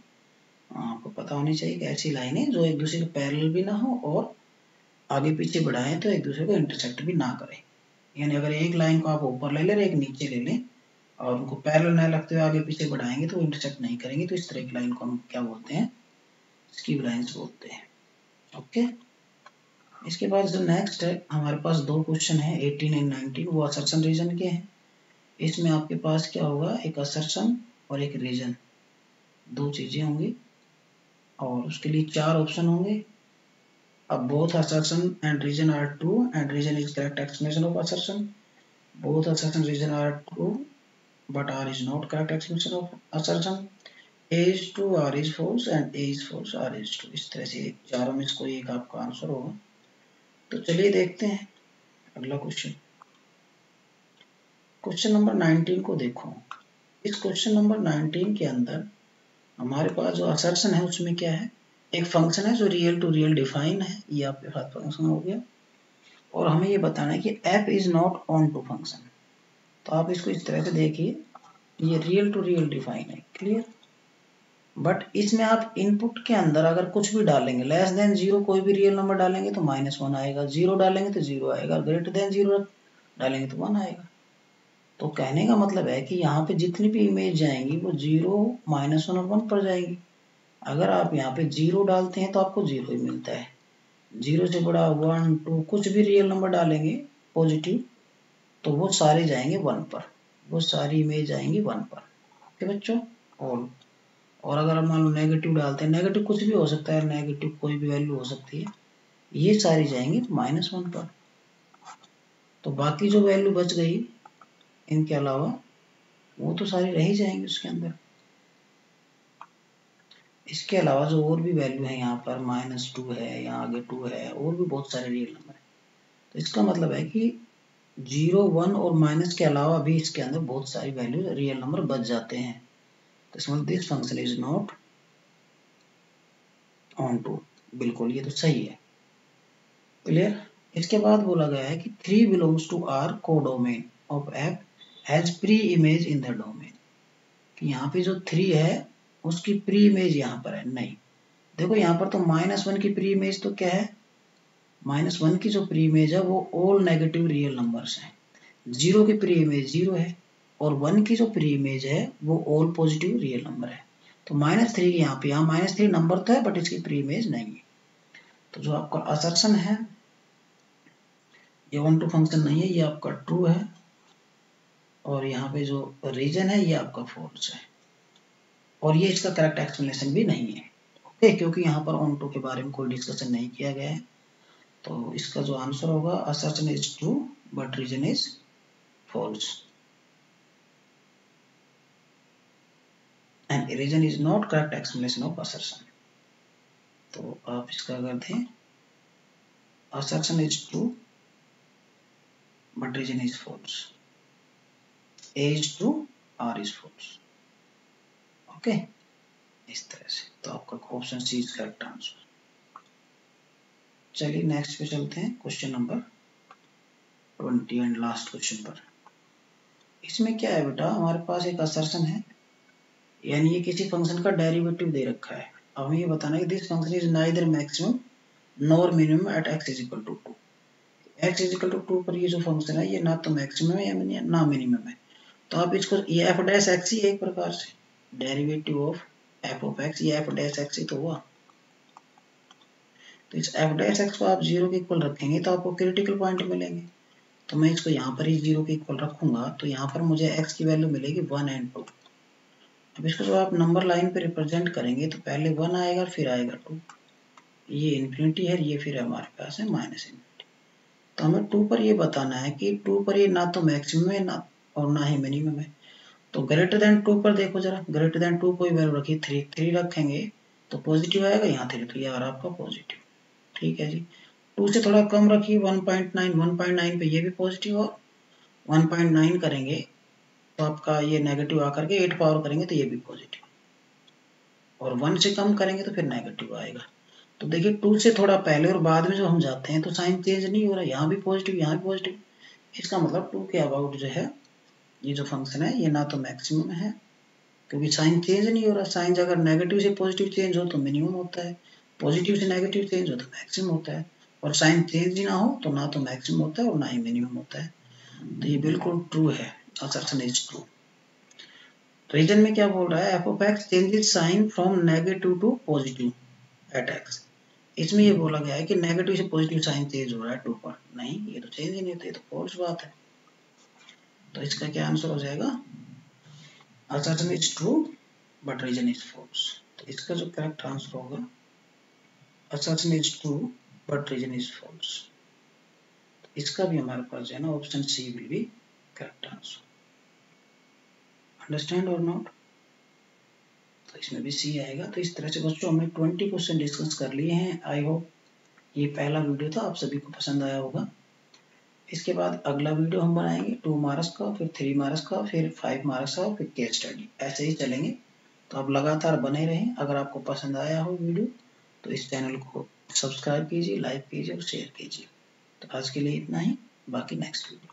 आपको पता होनी चाहिए कि ऐसी लाइनें जो एक दूसरे के पैरेलल भी ना हो और आगे पीछे बढ़ाएँ तो एक दूसरे को इंटरसेक्ट भी ना करें। यानी अगर एक लाइन को आप ऊपर ले लें एक नीचे ले लें और उनको पैरेलल न लगते हुए आगे पीछे बढ़ाएँगे तो इंटरसेक्ट नहीं करेंगे। तो इस तरह की लाइन को हम क्या बोलते हैं? स्कीव लाइंस बोलते हैं ओके इसके बाद जो नेक्स्ट है हमारे पास दो क्वेश्चन है 18 एंड 19 वो असर्शन रीजन के हैं इसमें आपके पास क्या होगा एक असर्शन और एक रीजन दो चीज़ें होंगी और उसके लिए चार ऑप्शन होंगे अब both assertion and reason are true and reason is correct explanation of assertion. Both assertion reason are true but R is not correct explanation of assertion. True, R is false and A is false, R is true. इस तरह से चारों में कोई एक आपका answer होगा। तो चलिए देखते हैं अगला क्वेश्चन क्वेश्चन नंबर 19 को देखो। इस क्वेश्चन नंबर 19 के अंदर हमारे पास जो असर्शन है उसमें क्या है? एक फ़ंक्शन है जो रियल टू रियल डिफाइन है। ये आपके पास फ़ंक्शन हो गया। और हमें ये बताना है कि f is not onto function तो आप इसको इस तरह से देखिए। ये रियल टू रियल डिफाइन है। क्लियर बट इसमें आप इनपुट के अंदर अगर कुछ भी डालेंगे लेस देन ज़ीरो कोई भी रियल नंबर डालेंगे तो माइनस वन आएगा ज़ीरो डालेंगे तो ज़ीरो आएगा ग्रेटर देन ज़ीरो डालेंगे तो वन आएगा। तो कहने का मतलब है कि यहाँ पे जितनी भी इमेज जाएँगी, वो ज़ीरो माइनस वन और वन पर जाएँगी। अगर आप यहाँ पे ज़ीरो डालते हैं तो आपको ज़ीरो ही मिलता है। ज़ीरो से बड़ा वन टू कुछ भी रियल नंबर डालेंगे पॉजिटिव तो वो सारे जाएँगे वन पर। वो सारी इमेज आएँगी वन पर। ओके बच्चों? और और अगर हम मान लो नेगेटिव डालते हैं नेगेटिव कुछ भी हो सकता है नेगेटिव कोई भी वैल्यू हो सकती है, ये सारी जाएँगी माइनस वन पर। तो बाकी जो वैल्यू बच गई, इनके अलावा वो तो सारी रह ही जाएँगी उसके अंदर। इसके अलावा जो और भी वैल्यू है यहाँ पर माइनस टू है यहाँ आगे टू है, और भी बहुत सारे रियल नंबर है। तो इसका मतलब है कि ज़ीरो वन और माइनस के अलावा भी इसके अंदर बहुत सारी वैल्यू रियल नंबर बच जाते हैं। तो इसमें this function is not onto बिल्कुल, ये तो सही है। क्लियर इसके बाद बोला गया है कि three belongs to R codomain of f has pre image in the domain कि यहाँ पे जो थ्री है, उसकी प्री इमेज यहाँ पर है, नहीं। देखो, यहाँ पर तो माइनस वन की प्री इमेज तो क्या है? माइनस वन की जो प्री इमेज है, वो ऑल नेगेटिव रियल नंबर्स हैं। ज़ीरो की प्री इमेज ज़ीरो है। और वन की जो प्री इमेज है, वो ऑल पॉजिटिव रियल नंबर है। तो माइनस थ्री यहाँ पे, यहाँ माइनस थ्री नंबर तो है बट इसकी प्री इमेज नहीं है। तो जो आपका असर्शन है, ये वन टू फ़ंक्शन नहीं है, ये आपका ट्रू है। और यहाँ पे जो रीजन है, ये आपका फोर्स है। और ये इसका करेक्ट एक्सप्लेनेशन भी नहीं है। ओके क्योंकि यहाँ पर ऑन टू के बारे में कोई डिस्कशन नहीं किया गया है। तो इसका जो आंसर होगा assertion is true but reason is false and reason is not correct explanation of assertion तो आप इसका अगर दें, assertion is true, but region is false. A is true, r is false. Okay इस तरह से। तो आपका option c is correct answer चलिए नेक्स्ट पे चलते हैं question number twenty and last question पर। इसमें क्या है बेटा? हमारे पास एक असर्शन है। यानी ये किसी फ़ंक्शन का डेरिवेटिव दे रखा है। अब हमें ये बताना है this function is neither maximum nor minimum at x is equal to two x is equal to two पर ये जो फ़ंक्शन है, ये ना तो मैक्सिमम है, या ना मिनिमम है। तो आप इसको, ये एफ़ डैश एक्स ही एक प्रकार से। Derivative of f of x ये एफ़ डैश एक्स ही तो हुआ। तो इस एफ़ डैश एक्स को आप ज़ीरो के इक्वल रखेंगे तो आपको क्रिटिकल पॉइंट मिलेंगे। तो मैं इसको यहाँ पर ही ज़ीरो के इक्वल रखूँगा तो यहाँ पर मुझे एक्स की वैल्यू मिलेगी वन एंड टू अब इसको जब आप नंबर लाइन पे रिप्रेजेंट करेंगे तो पहले वन आएगा फिर आएगा टू ये इन्फिनिटी है ये फिर हमारे पास है माइनस इन्फिनिटी तो हमें टू पर ये बताना है कि टू पर ये ना तो मैक्सिमम है ना, और ना ही मिनिमम है. तो ग्रेटर देन टू पर देखो जरा. ग्रेटर देन टू कोई वैल्यू रखी थ्री थ्री रखेंगे तो पॉजिटिव आएगा यहाँ थ्री तो ये आ आपका पॉजिटिव ठीक है जी? टू से थोड़ा कम रखिए one point nine one point nine पे ये भी पॉजिटिव और वन पॉइंट नाइन करेंगे तो आपका ये नेगेटिव आकर के एट पावर करेंगे तो ये भी पॉजिटिव और वन से कम करेंगे तो फिर नेगेटिव आएगा। तो देखिए टू से थोड़ा पहले और बाद में जो हम जाते हैं तो साइन चेंज नहीं हो रहा। यहाँ भी पॉजिटिव यहाँ भी पॉजिटिव इसका मतलब टू के अबाउट जो है, ये जो फ़ंक्शन है, ये ना तो मैक्सिमम है, क्योंकि साइन चेंज नहीं हो रहा। साइन अगर नेगेटिव से पॉजिटिव चेंज हो तो मिनिमम होता है। पॉजिटिव से नेगेटिव चेंज हो तो मैक्सिमम होता है। और साइन चेंज ही ना हो तो ना तो मैक्सिमम होता है और ना ही मिनिमम होता है। तो ये बिल्कुल ट्रू है। असर्शन इज़ ट्रू रीजन में क्या बोल रहा है? F of x changes sign from negative to positive at x इसमें ये बोला गया है कि नेगेटिव से पॉजिटिव साइन चेंज हो रहा है टू पर नहीं, ये तो चेंज ही नहीं होता, ये तो फॉल्स बात है। तो इसका क्या आंसर हो जाएगा? Assertion is true but reason is false तो इसका जो करेक्ट आंसर होगा assertion is true but reason is false इसका भी हमारे पास जो है ना option c will be correct answer understand और नॉट तो इसमें भी सी आएगा। तो इस तरह से बच्चों हमने ट्वेंटी क्वेश्चन डिस्कस कर लिए हैं। आई होप ये पहला वीडियो था। आप सभी को पसंद आया होगा। इसके बाद अगला वीडियो हम बनाएँगे। टू मार्क्स का, फिर थ्री मार्क्स का, फिर फाइव मार्क्स का, फिर केस स्टडी ऐसे ही चलेंगे। तो आप लगातार बने रहें। अगर आपको पसंद आया हो वीडियो तो इस चैनल को सब्सक्राइब कीजिए लाइक कीजिए और शेयर कीजिए। तो आज के लिए इतना ही। बाकी नेक्स्ट वीडियो